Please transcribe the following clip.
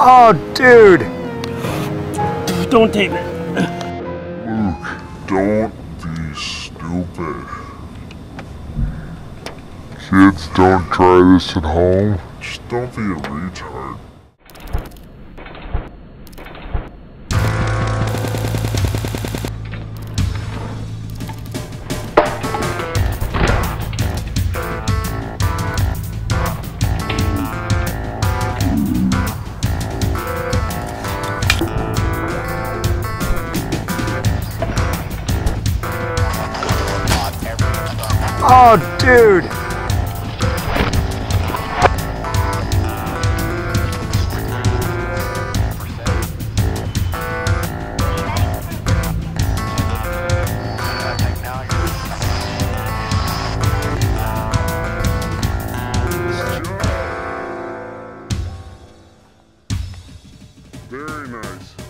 Oh, dude. Don't tape it. Luke, don't be stupid. Kids, don't try this at home. Just don't be a retard. Oh, dude. Very nice.